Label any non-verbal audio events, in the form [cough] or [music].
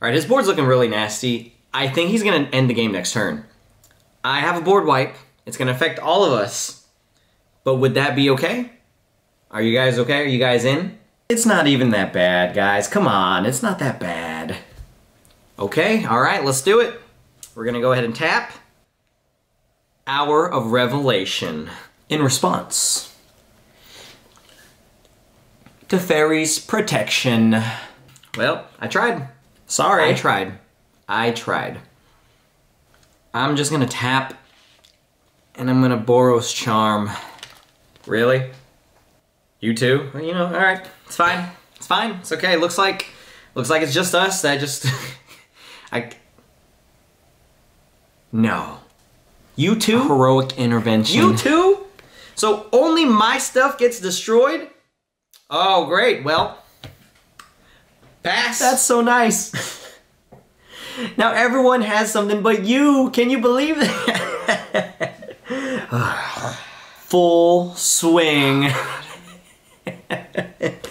All right, his board's looking really nasty. I think he's gonna end the game next turn. I have a board wipe. It's gonna affect all of us. But would that be okay? Are you guys okay? Are you guys in? It's not even that bad, guys. Come on, it's not that bad. Okay, all right, let's do it. We're gonna go ahead and tap. Hour of Revelation. In response to Teferi's protection. Well, I tried. Sorry. I tried. I tried. I'm just gonna tap and I'm gonna Boros Charm. Really? You too? Well, you know, alright. It's fine. It's fine. It's okay. Looks like looks like it's just us. I just [laughs] I No. You too? Heroic intervention. You too? So only my stuff gets destroyed? Oh, great. Well, pass. That's so nice. [laughs] now everyone has something but you. Can you believe that? [sighs] Full swing. [laughs] [laughs]